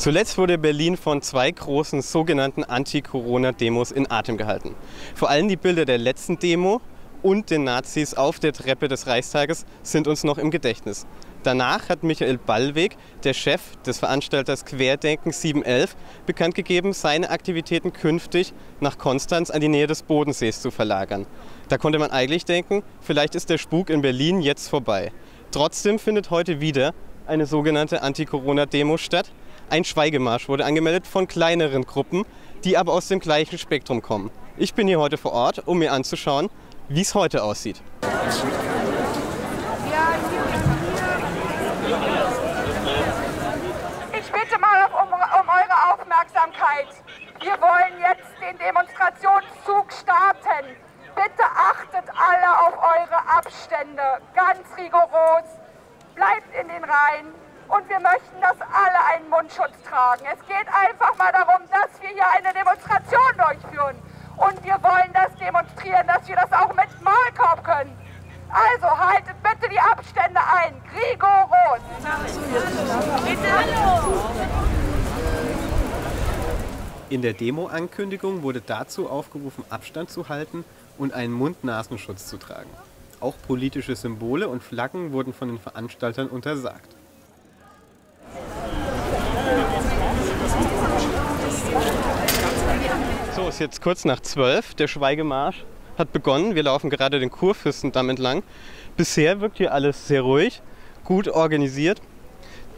Zuletzt wurde Berlin von zwei großen sogenannten Anti-Corona-Demos in Atem gehalten. Vor allem die Bilder der letzten Demo und den Nazis auf der Treppe des Reichstages sind uns noch im Gedächtnis. Danach hat Michael Ballweg, der Chef des Veranstalters Querdenken 711, bekannt gegeben, seine Aktivitäten künftig nach Konstanz an die Nähe des Bodensees zu verlagern. Da konnte man eigentlich denken, vielleicht ist der Spuk in Berlin jetzt vorbei. Trotzdem findet heute wieder eine sogenannte Anti-Corona-Demo statt. Ein Schweigemarsch wurde angemeldet von kleineren Gruppen, die aber aus dem gleichen Spektrum kommen. Ich bin hier heute vor Ort, um mir anzuschauen, wie es heute aussieht. Ich bitte mal um, um eure Aufmerksamkeit. Wir wollen jetzt den Demonstrationszug starten. Bitte achtet alle auf eure Abstände, ganz rigoros. Bleibt in den Reihen und wir möchten, dass alle einen Mundschutz tragen. Es geht einfach mal darum, dass wir hier eine Demonstration durchführen. Und wir wollen das demonstrieren, dass wir das auch mit Maulkorb können. Also haltet bitte die Abstände ein. Rigoros. In der Demo-Ankündigung wurde dazu aufgerufen, Abstand zu halten und einen Mund-Nasenschutz zu tragen. Auch politische Symbole und Flaggen wurden von den Veranstaltern untersagt. So, ist jetzt kurz nach zwölf. Der Schweigemarsch hat begonnen. Wir laufen gerade den Kurfürstendamm entlang. Bisher wirkt hier alles sehr ruhig, gut organisiert.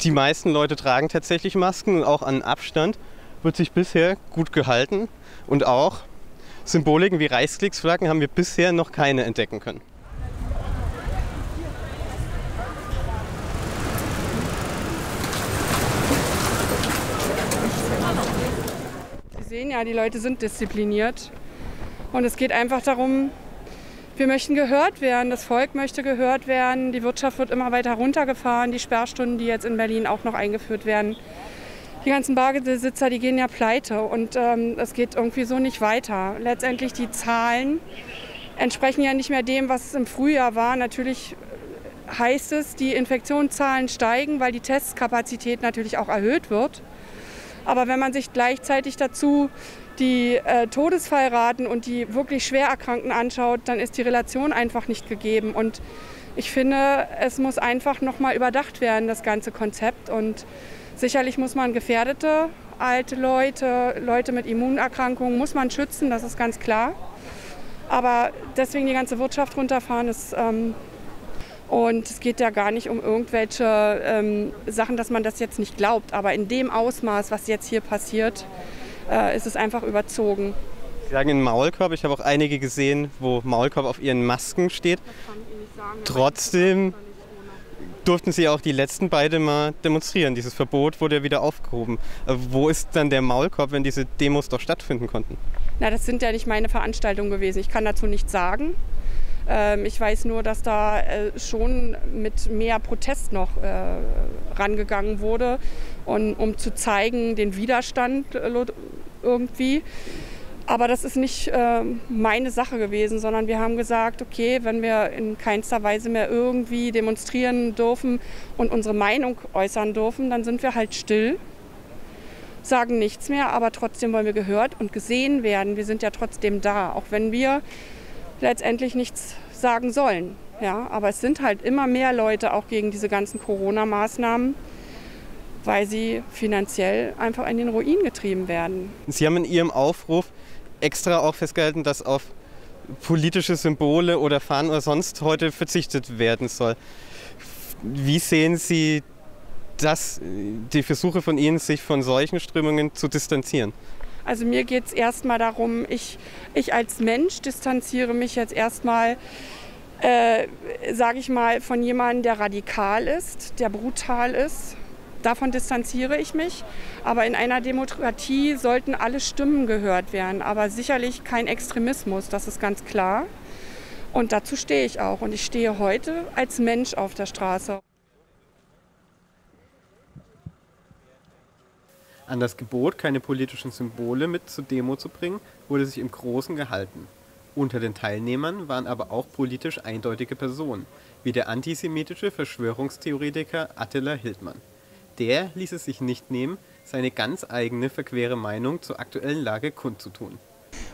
Die meisten Leute tragen tatsächlich Masken und auch an Abstand wird sich bisher gut gehalten. Und auch Symboliken wie Reichskriegsflaggen haben wir bisher noch keine entdecken können. Sehen ja, die Leute sind diszipliniert. Und es geht einfach darum, wir möchten gehört werden, das Volk möchte gehört werden, die Wirtschaft wird immer weiter runtergefahren, die Sperrstunden, die jetzt in Berlin auch noch eingeführt werden. Die ganzen Bagebesitzer, die gehen ja pleite und ähm, es geht irgendwie so nicht weiter. Letztendlich die Zahlen entsprechen ja nicht mehr dem, was es im Frühjahr war. Natürlich heißt es, die Infektionszahlen steigen, weil die Testkapazität natürlich auch erhöht wird. Aber wenn man sich gleichzeitig dazu die äh, Todesfallraten und die wirklich schwer Erkrankten anschaut, dann ist die Relation einfach nicht gegeben. Und ich finde, es muss einfach nochmal überdacht werden, das ganze Konzept. Und sicherlich muss man gefährdete alte Leute, Leute mit Immunerkrankungen, muss man schützen, das ist ganz klar. Aber deswegen die ganze Wirtschaft runterfahren, ist ähm, und es geht ja gar nicht um irgendwelche ähm, Sachen, dass man das jetzt nicht glaubt. Aber in dem Ausmaß, was jetzt hier passiert, äh, ist es einfach überzogen. Sie sagen in Maulkorb. Ich habe auch einige gesehen, wo Maulkorb auf ihren Masken steht. Trotzdem durften Sie auch die letzten beide mal demonstrieren. Dieses Verbot wurde ja wieder aufgehoben. Äh, wo ist dann der Maulkorb, wenn diese Demos doch stattfinden konnten? Na, das sind ja nicht meine Veranstaltungen gewesen. Ich kann dazu nichts sagen. Ähm, ich weiß nur, dass da äh, schon mit mehr Protest noch äh, rangegangen wurde, und, um zu zeigen, den Widerstand äh, irgendwie. Aber das ist nicht äh, meine Sache gewesen, sondern wir haben gesagt, okay, wenn wir in keinster Weise mehr irgendwie demonstrieren dürfen und unsere Meinung äußern dürfen, dann sind wir halt still, sagen nichts mehr, aber trotzdem wollen wir gehört und gesehen werden. Wir sind ja trotzdem da, auch wenn wir letztendlich nichts sagen sollen. Ja, aber es sind halt immer mehr Leute auch gegen diese ganzen Corona-Maßnahmen, weil sie finanziell einfach in den Ruin getrieben werden. Sie haben in Ihrem Aufruf extra auch festgehalten, dass auf politische Symbole oder Fahnen oder sonst heute verzichtet werden soll. Wie sehen Sie das, die Versuche von Ihnen, sich von solchen Strömungen zu distanzieren? Also mir geht es erstmal darum, ich, ich als Mensch distanziere mich jetzt erstmal, äh, sage ich mal, von jemandem, der radikal ist, der brutal ist. Davon distanziere ich mich. Aber in einer Demokratie sollten alle Stimmen gehört werden, aber sicherlich kein Extremismus, das ist ganz klar. Und dazu stehe ich auch. Und ich stehe heute als Mensch auf der Straße. An das Gebot, keine politischen Symbole mit zur Demo zu bringen, wurde sich im Großen gehalten. Unter den Teilnehmern waren aber auch politisch eindeutige Personen, wie der antisemitische Verschwörungstheoretiker Attila Hildmann. Der ließ es sich nicht nehmen, seine ganz eigene verquere Meinung zur aktuellen Lage kundzutun.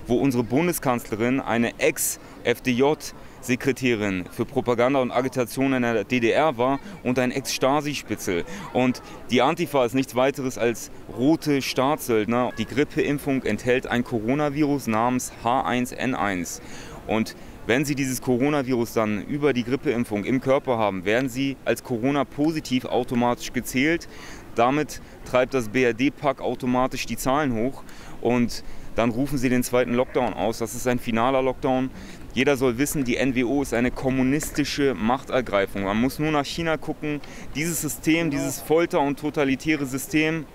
Wo unsere Bundeskanzlerin eine Ex-FDJ-Sekretärin für Propaganda und Agitation in der DDR war und ein Ex-Stasi-Spitzel. Und die Antifa ist nichts weiteres als rote Staatssöldner. Die Grippeimpfung enthält ein Coronavirus namens H1N1. Und wenn Sie dieses Coronavirus dann über die Grippeimpfung im Körper haben, werden Sie als Corona-positiv automatisch gezählt. Damit treibt das BRD-Pack automatisch die Zahlen hoch und dann rufen Sie den zweiten Lockdown aus. Das ist ein finaler Lockdown. Jeder soll wissen, die NWO ist eine kommunistische Machtergreifung. Man muss nur nach China gucken. Dieses System, dieses Folter- und totalitäre System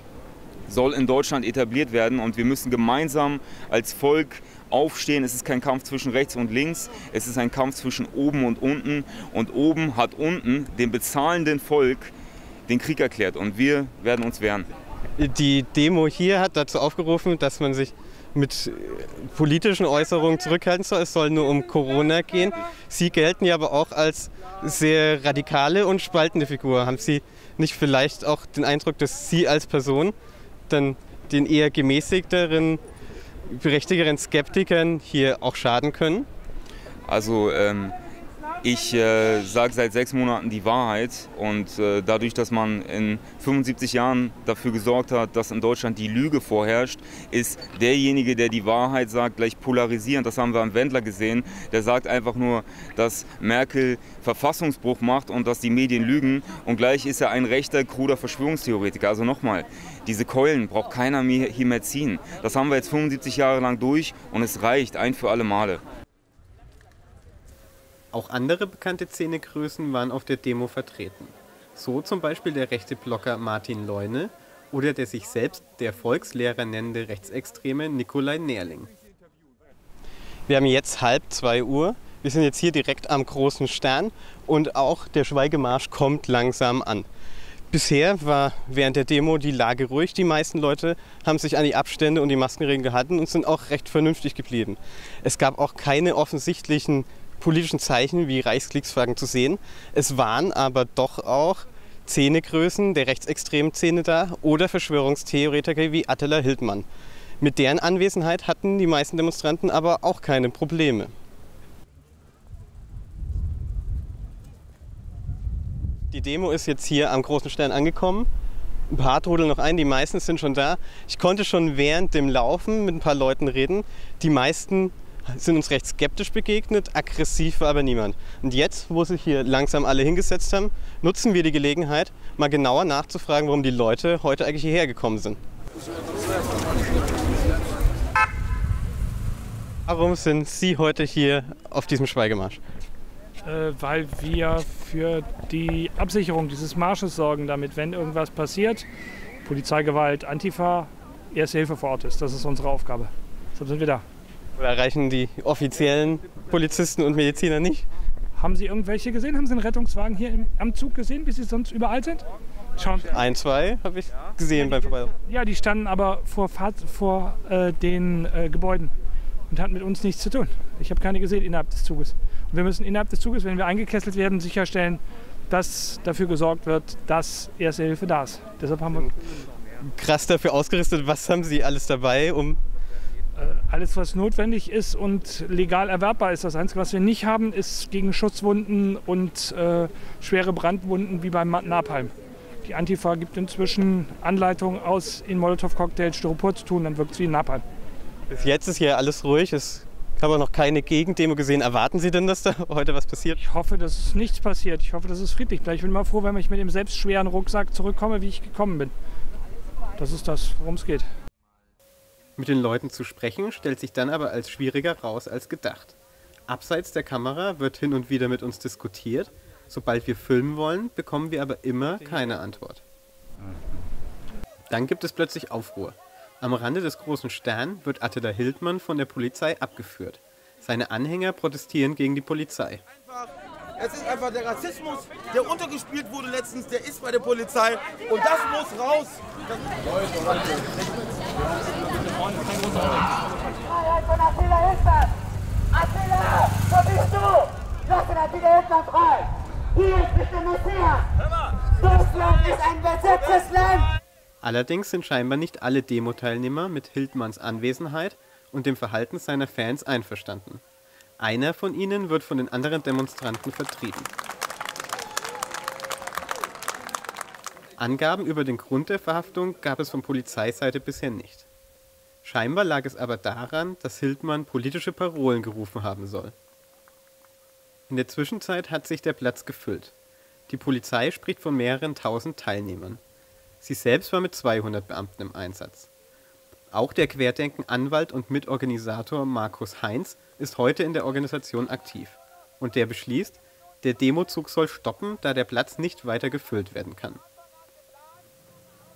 soll in Deutschland etabliert werden und wir müssen gemeinsam als Volk aufstehen. Es ist kein Kampf zwischen rechts und links, es ist ein Kampf zwischen oben und unten. Und oben hat unten dem bezahlenden Volk den Krieg erklärt und wir werden uns wehren. Die Demo hier hat dazu aufgerufen, dass man sich mit politischen Äußerungen zurückhalten soll. Es soll nur um Corona gehen. Sie gelten ja aber auch als sehr radikale und spaltende Figur. Haben Sie nicht vielleicht auch den Eindruck, dass Sie als Person dann den eher gemäßigteren berechtigeren Skeptikern hier auch schaden können? Also ähm, ich äh, sage seit sechs Monaten die Wahrheit und äh, dadurch, dass man in 75 Jahren dafür gesorgt hat, dass in Deutschland die Lüge vorherrscht, ist derjenige, der die Wahrheit sagt, gleich polarisierend. Das haben wir am Wendler gesehen. Der sagt einfach nur, dass Merkel Verfassungsbruch macht und dass die Medien lügen und gleich ist er ein rechter, kruder Verschwörungstheoretiker. Also nochmal, diese Keulen braucht keiner mehr hier mehr ziehen. Das haben wir jetzt 75 Jahre lang durch und es reicht ein für alle Male. Auch andere bekannte Szenegrößen waren auf der Demo vertreten. So zum Beispiel der rechte Blogger Martin Leune oder der sich selbst der Volkslehrer nennende Rechtsextreme Nikolai Nerling. Wir haben jetzt halb zwei Uhr. Wir sind jetzt hier direkt am großen Stern und auch der Schweigemarsch kommt langsam an. Bisher war während der Demo die Lage ruhig. Die meisten Leute haben sich an die Abstände und die Maskenregeln gehalten und sind auch recht vernünftig geblieben. Es gab auch keine offensichtlichen politischen Zeichen wie Reichskriegsflaggen zu sehen. Es waren aber doch auch Szenegrößen der rechtsextremen Szene da oder Verschwörungstheoretiker wie Attila Hildmann. Mit deren Anwesenheit hatten die meisten Demonstranten aber auch keine Probleme. Die Demo ist jetzt hier am Großen Stern angekommen. Ein paar trudeln noch ein, die meisten sind schon da. Ich konnte schon während dem Laufen mit ein paar Leuten reden. Die meisten sind uns recht skeptisch begegnet, aggressiv war aber niemand. Und jetzt, wo sich hier langsam alle hingesetzt haben, nutzen wir die Gelegenheit, mal genauer nachzufragen, warum die Leute heute eigentlich hierher gekommen sind. Warum sind Sie heute hier auf diesem Schweigemarsch? Äh, weil wir für die Absicherung dieses Marsches sorgen, damit, wenn irgendwas passiert, Polizeigewalt, Antifa, Erste Hilfe vor Ort ist. Das ist unsere Aufgabe. Deshalb sind wir da. Oder erreichen die offiziellen Polizisten und Mediziner nicht? Haben Sie irgendwelche gesehen? Haben Sie einen Rettungswagen hier im, am Zug gesehen, wie sie sonst überall sind? Schauen Sie. Ein, zwei habe ich gesehen beim Vorbei. Ja, die standen aber vor, vor äh, den äh, Gebäuden und hatten mit uns nichts zu tun. Ich habe keine gesehen innerhalb des Zuges. Und wir müssen innerhalb des Zuges, wenn wir eingekesselt werden, sicherstellen, dass dafür gesorgt wird, dass Erste Hilfe da ist. Deshalb haben wir krass dafür ausgerüstet. Was haben Sie alles dabei, um alles, was notwendig ist und legal erwerbbar ist. Das Einzige, was wir nicht haben, ist gegen Schusswunden und äh, schwere Brandwunden wie beim Napalm. Die Antifa gibt inzwischen Anleitungen aus, in Molotow-Cocktails Styropor zu tun, dann wirkt es wie Napalm. Bis jetzt ist hier alles ruhig. Es habe noch keine Gegendemo gesehen. Erwarten Sie denn, dass da heute was passiert? Ich hoffe, dass nichts passiert. Ich hoffe, dass es friedlich bleibt. Ich bin mal froh, wenn ich mit dem selbst schweren Rucksack zurückkomme, wie ich gekommen bin. Das ist das, worum es geht. Mit den Leuten zu sprechen stellt sich dann aber als schwieriger raus als gedacht. Abseits der Kamera wird hin und wieder mit uns diskutiert. Sobald wir filmen wollen, bekommen wir aber immer keine Antwort. Dann gibt es plötzlich Aufruhr. Am Rande des großen Stern wird Attila Hildmann von der Polizei abgeführt. Seine Anhänger protestieren gegen die Polizei. Es ist einfach der Rassismus, der untergespielt wurde letztens, der ist bei der Polizei und das muss raus. Freiheit von Attila Hildmann! Attila, wo bist du? Lass den Attila Hildmann frei! Hier ist Mr. Messias! Russland ist ein besetztes Land! Allerdings sind scheinbar nicht alle Demo-Teilnehmer mit Hildmanns Anwesenheit und dem Verhalten seiner Fans einverstanden. Einer von ihnen wird von den anderen Demonstranten vertrieben. Angaben über den Grund der Verhaftung gab es von Polizeiseite bisher nicht. Scheinbar lag es aber daran, dass Hildmann politische Parolen gerufen haben soll. In der Zwischenzeit hat sich der Platz gefüllt. Die Polizei spricht von mehreren tausend Teilnehmern. Sie selbst war mit 200 Beamten im Einsatz. Auch der Querdenken-Anwalt und Mitorganisator Markus Heinz ist heute in der Organisation aktiv. Und der beschließt, der Demozug soll stoppen, da der Platz nicht weiter gefüllt werden kann.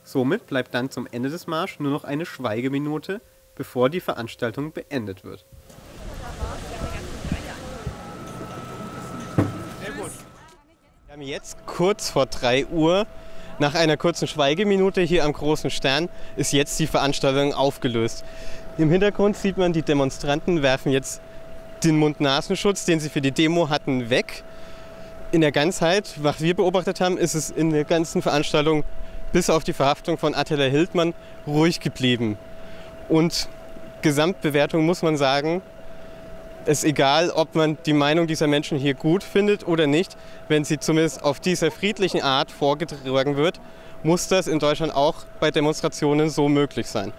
Somit bleibt dann zum Ende des Marsch nur noch eine Schweigeminute, bevor die Veranstaltung beendet wird. Wir haben jetzt kurz vor 3 Uhr. Nach einer kurzen Schweigeminute hier am großen Stern ist jetzt die Veranstaltung aufgelöst. Im Hintergrund sieht man, die Demonstranten werfen jetzt den Mund-Nasenschutz, den sie für die Demo hatten, weg. In der Ganzheit, was wir beobachtet haben, ist es in der ganzen Veranstaltung bis auf die Verhaftung von Attila Hildmann ruhig geblieben. Und Gesamtbewertung muss man sagen, es ist egal, ob man die Meinung dieser Menschen hier gut findet oder nicht, wenn sie zumindest auf dieser friedlichen Art vorgetragen wird, muss das in Deutschland auch bei Demonstrationen so möglich sein.